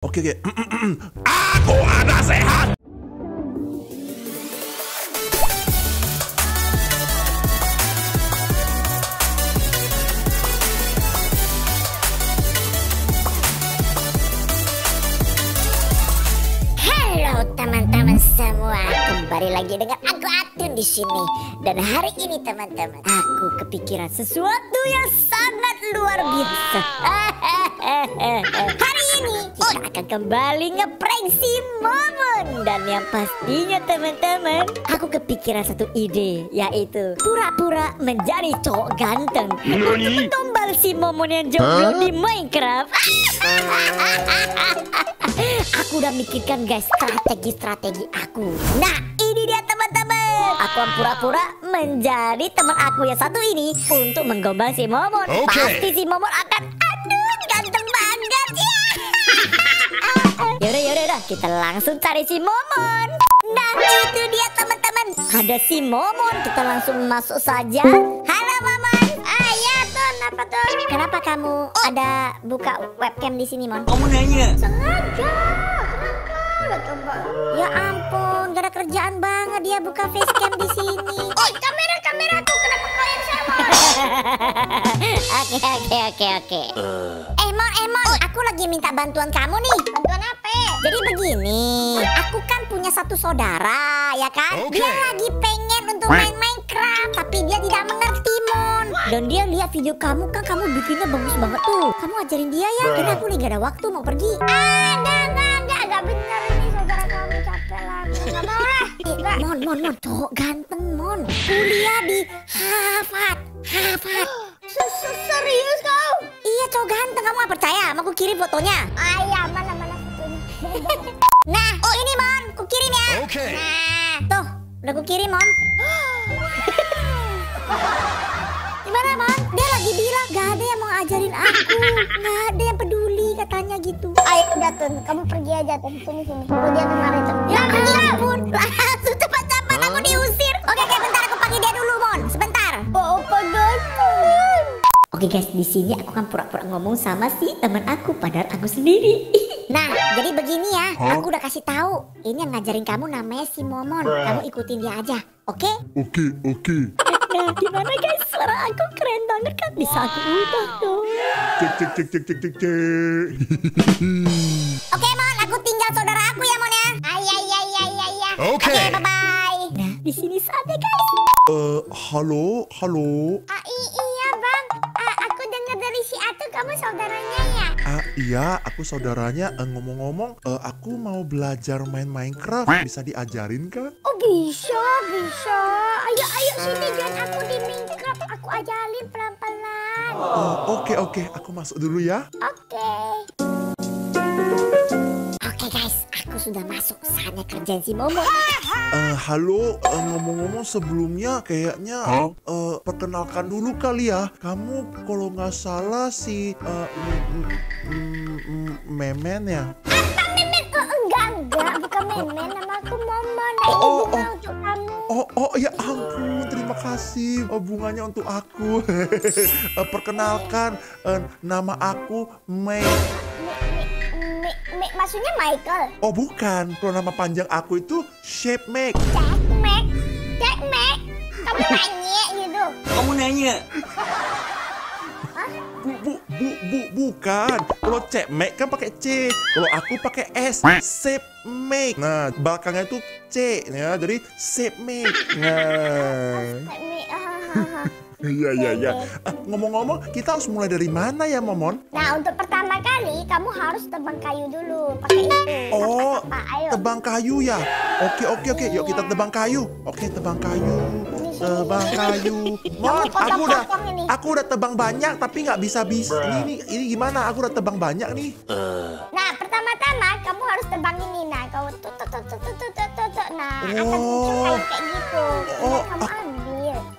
Oke oke. Aku ada sehat. Teman-teman semua, kembali lagi dengan aku Atun di sini. Dan hari ini teman-teman, aku kepikiran sesuatu yang sangat luar biasa. hari ini akan kembali ngeprank si Momon dan yang pastinya teman-teman, aku kepikiran satu ide yaitu pura-pura menjadi cowok ganteng untuk mentombal si Momon yang jomblo di Minecraft. Aku udah mikirkan guys strategi-strategi aku. Nah ini dia teman-teman. Aku akan pura-pura menjadi teman aku yang satu ini untuk menggombal si Momon. Oke. Pasti si Momon akan yaudah yaudah yaudah kita langsung cari si Momon. Nah itu dia teman-teman. Ada si Momon. Kita langsung masuk saja. Halo Momon. Ah ya Ton apa Ton? Kenapa kamu ada buka webcam di sini Mon? Kamu nanya Sengaja. Coba. Ya ampun, gak ada kerjaan banget dia buka facecam di sini. Oh, kamera kamera tuh kenapa kau yang sama? Oke oke oke oke. Eh Mon, eh Mon, aku lagi minta bantuan kamu nih. Bantuan apa? Jadi begini, aku kan punya satu saudara, ya kan? Oke. Dia lagi pengen untuk main Minecraft, tapi dia tidak mengerti Mon. Dan dia lihat video kamu kan kamu bikinnya bagus banget tuh. Kamu ajarin dia ya, karena aku lagi gak ada waktu mau pergi. Ah, enggak, enggak, enggak, enggak bener ini saudara kamu capek lah. Enggak mau lah. Mon, Mon, Mon, cowok ganteng Mon. Kuliah di Harvard, Harvard. Serius kau? Iya cowok ganteng, kamu gak percaya? Mau aku kirim fotonya? Ayah, mana mana fotonya? nah, oh ini Mon, ku kirim ya. Oke. Nah, tuh, udah ku kirim Mon. Gimana Mon? Dia lagi bilang gak ada yang mau ajarin aku Gak ada yang peduli katanya gitu Ayo udah Tun, kamu pergi aja Tun Sini sini, suruh dia kemarin Ya ampun, Oke guys, di sini aku kan pura-pura ngomong sama si teman aku padahal aku sendiri. Nah, jadi begini ya, aku udah kasih tahu. Ini yang ngajarin kamu namanya si Momon. Kamu ikutin dia aja, oke? Oke oke. Nah, gimana guys? Suara aku keren banget kan? Bisa aku ubah dong. Cek cek cek cek cek cek cek. Oke, Mon, aku tinggal saudara aku ya, Mon ya. Ayah, iya, iya, iya, iya. Oke. bye bye. Nah, di sini saatnya guys. Eh, halo halo. Ah, Bang. Kamu saudaranya ya. Ah iya, aku saudaranya. Eh, Ngomong-ngomong, eh, aku mau belajar main Minecraft. Bisa diajarin kah? Oh, bisa, bisa. Ayo, ayo sini jangan aku di Minecraft. Aku ajarin pelan-pelan. Oke oke, aku masuk dulu ya. Oke. Aku sudah masuk saatnya kerjaan si Momo. Eh, halo, eh, ngomong-ngomong sebelumnya kayaknya eh, perkenalkan dulu kali ya. Kamu kalau nggak salah si eh, mm, mm, mm, mm, Memen ya. Apa Memen? Oh, enggak, enggak. Bukan Memen. Nama aku Momo. Nah, ini Oh, bunga oh. untuk kamu. Oh, oh ya ampun, terima kasih. Oh, bunganya untuk aku. Eh, perkenalkan, nama aku Mei. Maksudnya Michael. Oh bukan, kalau nama panjang aku itu Shape Make. Jack Mac. Jack Mac. Kamu nanya gitu. Kamu nanya Bu, bu, bu, bu, bukan. Kalau Cek Make kan pakai C. Kalau aku pakai S. Shape Make. Nah, belakangnya itu C ya. Jadi Shape Make. Nah. Iya, iya, iya. Eh, ngomong-ngomong, kita harus mulai dari mana ya, Momon? Nah, untuk pertama kali, kamu harus tebang kayu dulu. Pakai itu. Oh, tebang kayu ya? Oke, oke, oke. Yuk kita tebang kayu. Oke, tebang kayu. Tebang kayu. Mon, aku udah, aku udah tebang banyak, tapi nggak bisa-bisa. Ini, ini, gimana? Aku udah tebang banyak nih. Eh. Nah, pertama-tama kamu harus tebang ini. Nah, kau tutup. Nah, akan muncul oh. kayak gitu. Oh,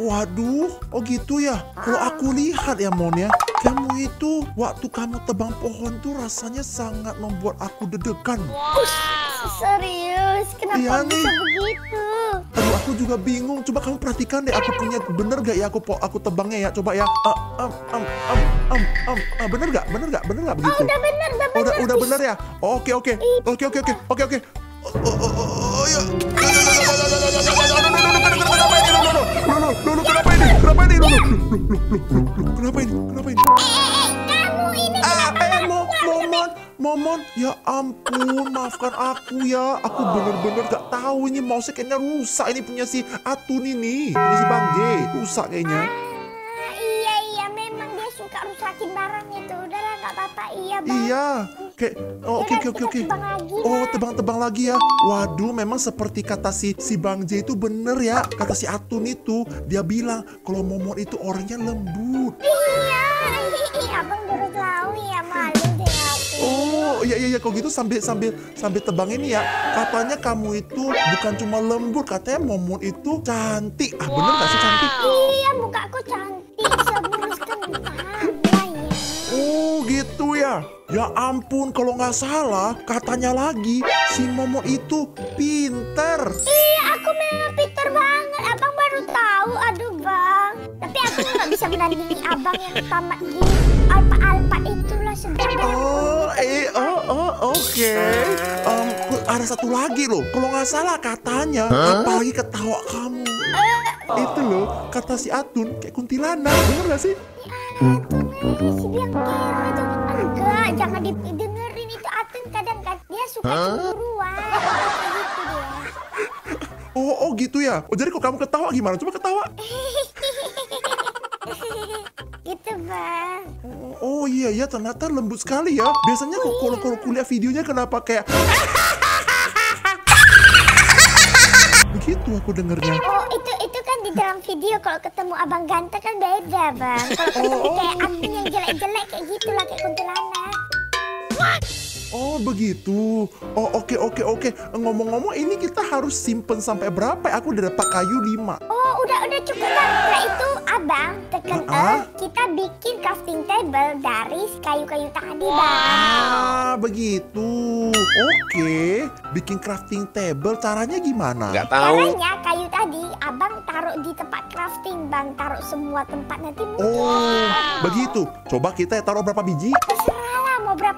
Waduh, oh gitu ya. Kalau aku lihat ya Mon ya, kamu itu waktu kamu tebang pohon tuh rasanya sangat membuat aku deg-degan. Serius, kenapa Iya nih. bisa begitu? Aduh, aku juga bingung. Coba kamu perhatikan deh, aku punya bener gak ya aku po aku tebangnya ya? Coba ya. Ah, am, am, am, am, am. Ah, bener gak? Bener gak? Bener gak begitu? Udah bener, udah bener. udah, udah bener ya? Oh, Oke, oke, oke, oke, oke, oke, oke. Oh, oh, oh, oh, oh, ya. Lulu, kenapa ini? Kenapa ini? Lulu, Lulu, Lulu, Lulu, kenapa ini? Kenapa ini? Kamu ini Ah, eh, mo, momon, momon, ya ampun, maafkan aku ya. Aku bener-bener gak tahu ini mouse kayaknya rusak. Ini punya si Atun ini, ini si Bang J, rusak kayaknya. Ah, iya iya memang dia suka rusakin barang itu. Udahlah nggak apa-apa iya bang. Iya, kayak, oh, oke, oke, oke, oke. Oh, tebang-tebang lagi ya. Waduh, memang seperti kata si si Bang J itu bener ya. Kata si Atun itu, dia bilang kalau momon itu orangnya lembut. Iya, abang baru tahu ya malu deh aku. Oh, iya iya iya kalau gitu sambil sambil sambil tebang ini ya. Katanya kamu itu bukan cuma lembut, katanya Momon itu cantik. Ah, bener gak sih cantik? Iya mukaku cantik gitu ya. Ya ampun, kalau nggak salah, katanya lagi si Momon itu pinter. Iya aku memang pintar banget. Abang baru tahu. Aduh bang. Tapi aku nggak bisa menandingi abang yang tamat di alpa-alpa itulah sedang. Oh, eh, oh, oh, oke. Em, ada satu lagi loh. Kalau nggak salah katanya, apalagi ketawa kamu. Itu loh, kata si Atun kayak kuntilanak. Bener gak sih? Tuh si biang jangan didengerin itu Atun kadang kan dia suka cemburuan. Gitu dia. Oh, oh gitu ya. Oh, jadi kok kamu ketawa gimana? Coba ketawa. gitu bang. Oh, oh iya ya, ternyata lembut sekali ya. Biasanya kok kalau kalau kuliah videonya kenapa kayak Begitu aku dengernya. Oh itu itu kan di dalam video kalau ketemu abang ganteng kan beda bang. Kalau ketemu kayak Atun yang jelek-jelek kayak gitulah kayak kuntilanak. Oh begitu. Oh oke oke oke. Ngomong-ngomong ini kita harus simpen sampai berapa? ya? Aku udah dapat kayu 5 Oh udah udah cukup bang. Setelah itu abang tekan. E kita bikin crafting table dari kayu-kayu tadi bang. Ah begitu. Oke. Bikin crafting table caranya gimana? Nggak tahu. Caranya kayu tadi abang taruh di tempat crafting bang. Taruh semua tempat nanti muncul. Oh begitu. Coba kita taruh berapa biji?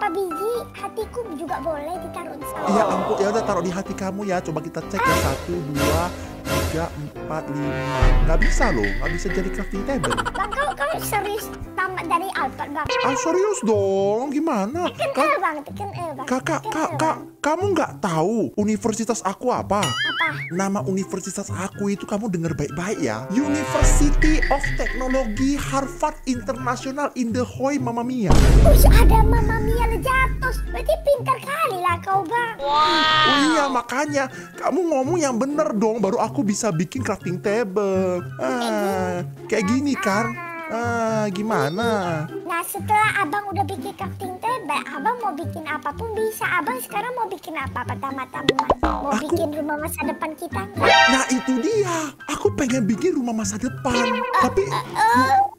Berapa biji. Hatiku juga boleh ditaruh di sana. Iya ampun ya udah taruh di hati kamu ya. Coba kita cek ya satu dua tiga empat lima. Nggak bisa loh. Nggak bisa jadi crafting table. Bang kau serius tamat dari Alphard bang? Ah serius dong. Gimana? Tekan E bang, tekan bang. Kakak, kak, kak, kamu nggak tahu universitas aku apa? Apa? Nama universitas aku itu kamu dengar baik-baik ya. University of Technology Harvard International in the Hoy Mamma Mia. Us ada Mama Mia Lejatos. Berarti pintar kali lah kau bang. Oh iya makanya kamu ngomong yang bener dong baru aku bisa bikin crafting table. Ah, kayak gini kan? Ah, gimana? Nah setelah abang udah bikin crafting table, abang mau bikin apa pun bisa. Abang sekarang mau bikin apa pertama-tama? Mau Aku- bikin rumah masa depan kita nggak? Nah itu dia. Aku pengen bikin rumah masa depan. Tapi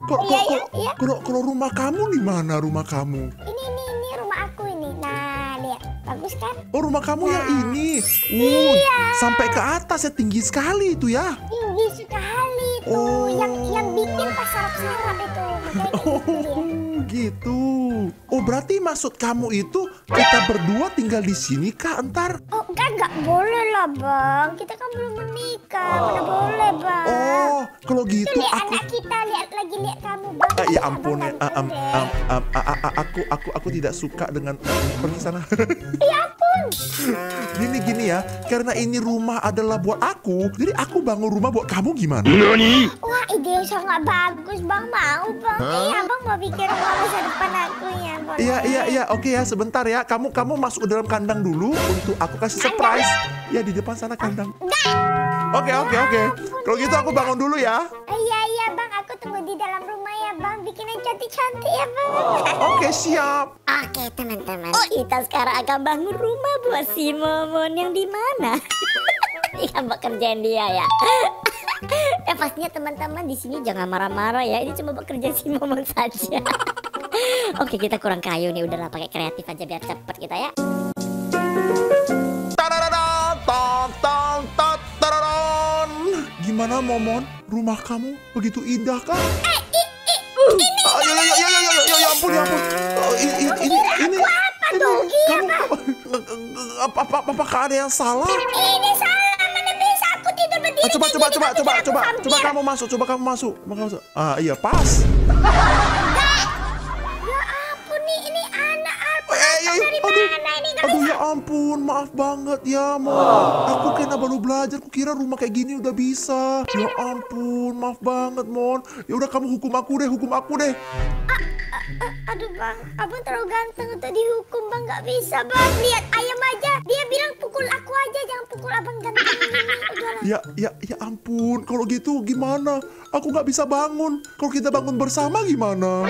kalau iya, iya, kalau- iya. kalau kalau rumah kamu di mana rumah kamu? Ini ini ini rumah aku ini. Nah lihat, bagus kan? Oh rumah kamu yang Nah. ini. Uh, Iya. sampai ke atas ya tinggi sekali itu ya. Tinggi sekali tuh. Oh. Yang yang bikin pas sarap-sarap itu. Makanya dia. Oh gitu. Oh berarti maksud kamu itu kita berdua tinggal di sini kah entar? Oh enggak enggak boleh lah bang. Kita kan belum menikah. Mana boleh bang. Oh kalau Tuh gitu lihat aku. anak kita lihat lagi lihat kamu bang. Ah, ya ampun ya. Ah, ah, ah, ah, aku aku aku tidak suka dengan pergi sana. Ya ampun. gini gini ya, karena ini rumah adalah buat aku, jadi aku bangun rumah buat kamu gimana? Wah ide yang sangat bagus bang mau bang. Iya bang mau bikin rumah masa depan aku ya boleh. Iya iya iya, oke ya sebentar ya. Kamu kamu masuk ke dalam kandang dulu untuk aku kasih surprise. Ya di depan sana kandang. Oke oke oke. Kalau gitu aku bangun dulu ya. Iya iya bang aku tunggu di dalam rumah ya bang. Bikin yang cantik-cantik ya bang. Oke siap. Oke teman-teman. Oh kita sekarang akan bangun rumah buat si Momon yang di mana? Iya mbak kerjaan dia ya. eh pastinya teman-teman di sini jangan marah-marah ya. Ini cuma bekerja si Momon saja. Oke kita kurang kayu nih udahlah pakai kreatif aja biar cepet kita ya. Gimana Momon? Rumah kamu begitu indah kan? Eh, ini ini ini ini ini ini, ini, ini, Apa-apa kah apa, ada yang salah? Ini salah, mana bisa aku tidur. Ah, coba, coba, coba, coba, coba, coba kamu masuk, coba kamu masuk, coba kamu masuk. Ah, iya, pas. ya ampun, maaf banget ya, Mo. Aku kena baru belajar, aku kira rumah kayak gini udah bisa. Ya ampun, maaf banget, Mon. Ya udah kamu hukum aku deh, hukum aku deh. Eh, Aduh bang, abang terlalu ganteng untuk dihukum bang, nggak bisa bang. Lihat ayam aja, dia bilang pukul aku aja, jangan pukul abang ganteng ini. Udahlah. Ya, ya, ya ampun. Kalau gitu gimana? Aku nggak bisa bangun. Kalau kita bangun bersama gimana?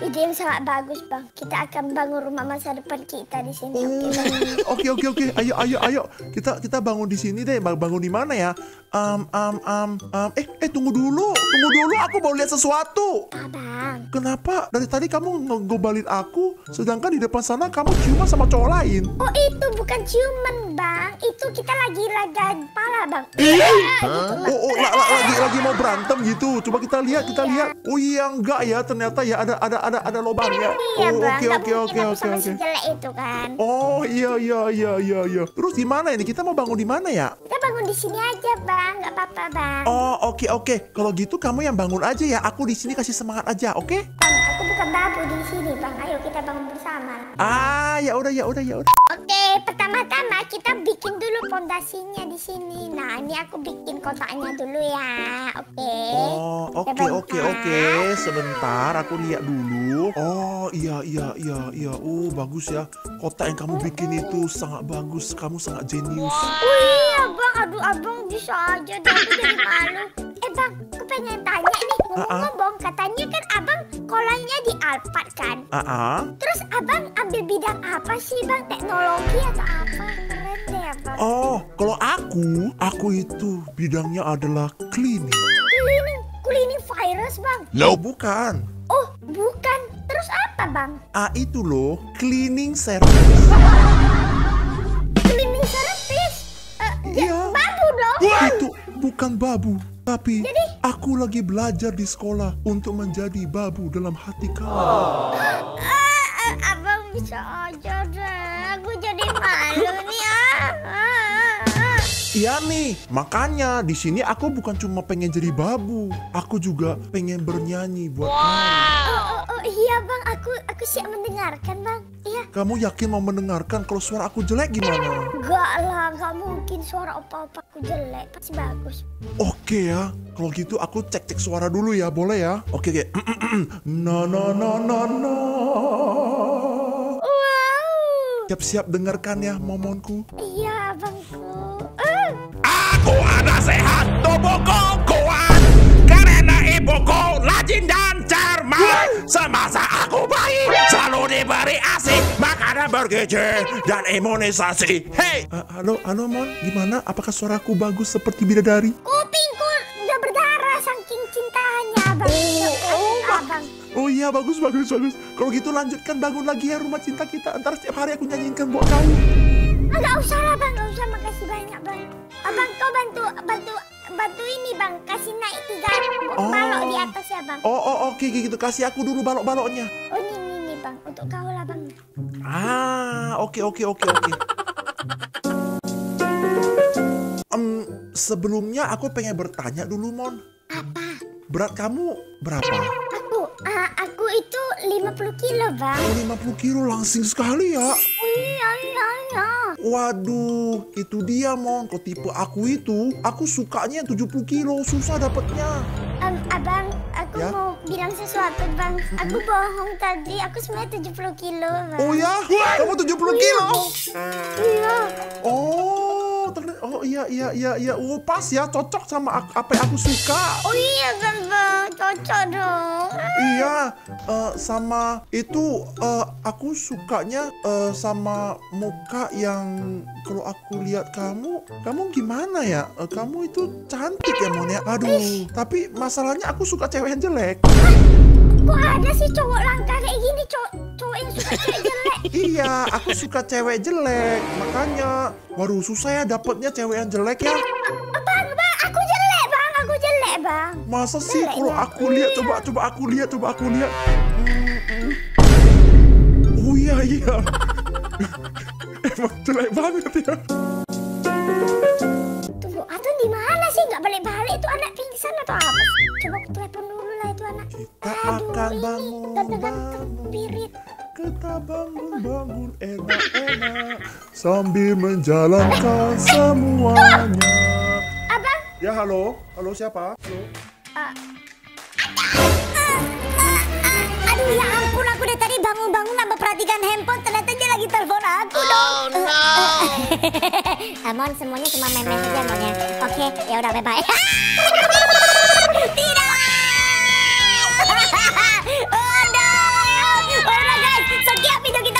Ide yang sangat bagus bang. Kita akan bangun rumah masa depan kita di sini. Oke bang. Oh, Oke oke ayo ayo ayo kita kita bangun di sini deh. Bang- Bangun di mana ya? Um, um, um, um, eh eh tunggu dulu, tunggu dulu. Aku mau lihat sesuatu. Abang, Kenapa dari tadi kamu ngegobalin aku, sedangkan di depan sana kamu ciuman sama cowok lain? oh itu bukan ciuman bang, itu kita lagi laga pala bang. Oh, oh la- la- lagi lagi mau berantem gitu. Coba kita lihat, kita lihat. Oh iya enggak ya, ternyata ya ada ada ada ada lubangnya. Iya Oh oke oke oke oke oke. jelek itu kan. Oh iya iya iya iya iya. Terus gimana ini? Kita mau bangun di mana ya? Kita bangun di sini aja bang, nggak apa-apa bang. Oh oke oke. Kalau gitu kamu yang bangun aja ya. Aku di sini kasih semangat aja, oke? Bang, aku bukan babu di sini bang. Ayo kita bangun bersama. Ah ya udah ya udah ya udah. Oke, pertama-tama kita bikin dulu pondasinya di sini. Nah, ini aku bikin kotaknya dulu ya. Oke. Oh oke Sebentar. oke oke. Sebentar aku lihat dulu. Oh iya iya iya iya. Oh bagus ya. Kotak yang kamu bikin itu sangat bagus. Kamu sangat jenius. Oh iya bang, aduh abang bisa aja deh, aku jadi malu. Eh bang, aku pengen tanya nih, ngomong-ngomong katanya Alphard kan? Ah ah. Terus abang ambil bidang apa sih bang? Teknologi atau apa? Keren deh abang. Oh kalau aku, aku itu bidangnya adalah cleaning. Cleaning, cleaning virus bang? No bukan. Oh bukan, terus apa bang? Ah itu loh, cleaning service. Cleaning service? Eh, Iya. babu dong? Itu bukan babu, tapi Jadi? aku lagi belajar di sekolah untuk menjadi babu dalam hati kamu. Ah, ah, abang bisa aja deh, aku jadi malu nih ah. Iya nih, makanya di sini aku bukan cuma pengen jadi babu, aku juga pengen bernyanyi buat kamu. Oh, oh, oh, iya bang, aku aku siap mendengarkan bang. Iya. Kamu yakin mau mendengarkan kalau suara aku jelek gimana? Enggak lah, nggak mungkin suara opa-opa aku jelek, pasti bagus. Oke ya, kalau gitu aku cek-cek suara dulu ya, boleh ya? Oke, oke. Na na na na na. Wow, Siap-siap dengarkan ya momonku. iya abangku. Ah, Aku ada sehat, tubuhku kuat Karena ibuku rajin dan cermat Semasa aku Selalu diberi ASI Makanan bergizi dan imunisasi Hey, Ah, halo, halo Mon, gimana? Apakah suaraku bagus seperti bidadari? kupingku udah berdarah saking cintanya abang. Oh, abang. Oh iya, bagus, bagus, bagus. Kalau gitu lanjutkan bangun lagi ya rumah cinta kita. Ntar setiap hari aku nyanyikan buat kamu. Enggak usah lah bang, enggak usah. Makasih banyak bang. Abang kau bantu bantu bantu ini bang, kasih naik tiga Oh. balok di atas ya bang. Oh, oh, oke, gitu. Kasih aku dulu balok-baloknya. Oh ini ini, ini bang, untuk kau lah bang. Ah, oke, oke, oke, oke. Em, sebelumnya aku pengen bertanya dulu, Mon. Apa? Berat kamu berapa? Aku, ah, aku itu 50 kilo bang. Oh, 50 kilo langsing sekali ya. Iya iya iya. Waduh, itu dia, Mon. Kok tipe aku itu, aku sukanya yang 70 kilo. Susah dapetnya. Em, abang, Ya? mau bilang sesuatu bang. Aku bohong tadi, aku sebenarnya 70 kilo bang. Oh ya? Kamu 70 kilo? Iya. Oh, oh iya iya iya iya. Oh, pas ya, cocok sama apa yang aku suka. Oh iya kan bang, cocok dong. Iya, eh, sama itu eh, aku sukanya eh, sama muka yang kalau aku lihat kamu, kamu gimana ya? Eh, kamu itu cantik ya Mon ya. Aduh, tapi masalahnya aku suka cewek yang jelek. Kok ada sih cowok langka kayak gini, cowok cowok yang suka cewek jelek? iya, aku suka cewek jelek. Makanya, waduh susah ya dapetnya cewek yang jelek ya. Bang, masa sih kalau aku lihat coba coba aku lihat coba aku lihat. Oh iya iya. Emang jelek banget ya. Tunggu, Atun di mana sih? Nggak balik-balik itu anak pingsan atau apa? Coba aku telepon dulu lah itu anak. Kita Aduh, akan bangun, ganteng-ganteng bangun. pirit. Kita bangun-bangun enak-enak sambil menjalankan semuanya. Abang, Ya halo, halo siapa? Halo. Amon semuanya cuma main-main aja Amon. Ya. Oke, ya udah bye bye. Tidak. Udah. Udah guys, sekian video kita